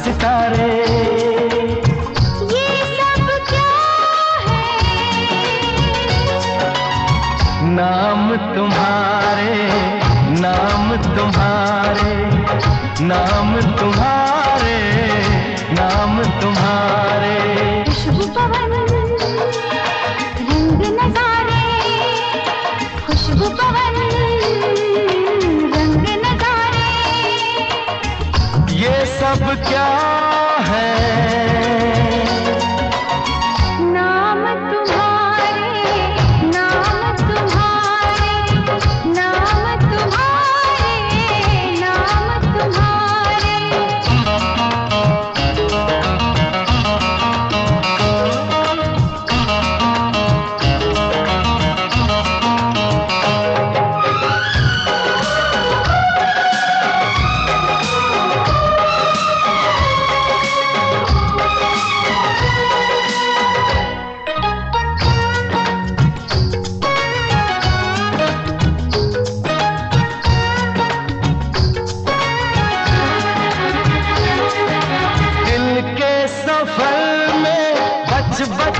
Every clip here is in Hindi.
सितारे। ये सब क्या है? नाम तुम्हारे नाम तुम्हारे नाम तुम्हारे। सब क्या है?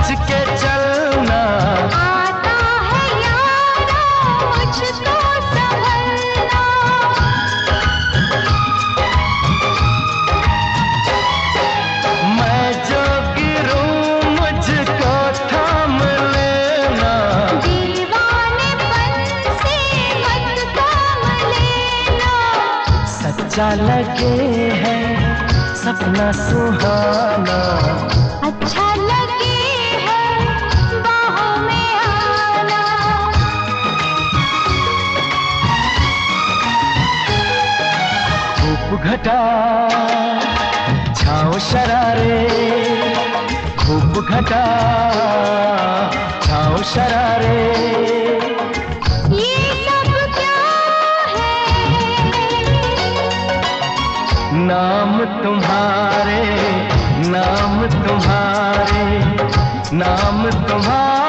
बच के चलना। आता है यारा मुझको संभलना। मैं जो गिरूं मुझको थाम लेना। दीवानेपन से मत काम लेना। सच्चा लगे है सपना सुहाना। अच्छा शरारे खूब घटा। छाओ शरारे। ये सब क्या नाम तुम्हारे नाम तुम्हारे नाम तुम्हारे।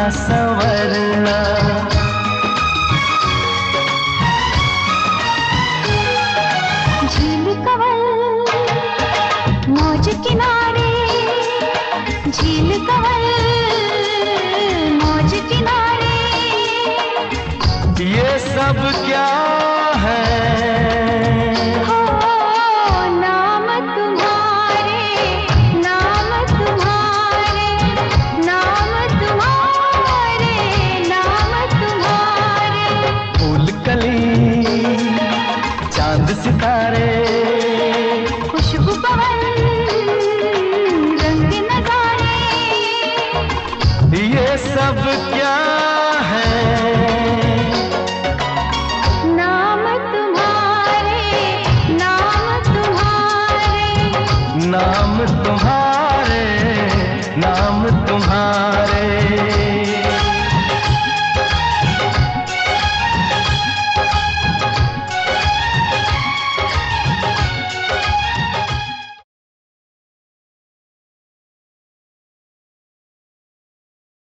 सजना संवरना। झील कवल मौज किनारे। झील कवल मौज किनारे। ये सब डाली चाँद सितारे। खुशबू पवन रंग नजारे। ये सब क्या नाम तुम्हारे नाम तुम्हारे।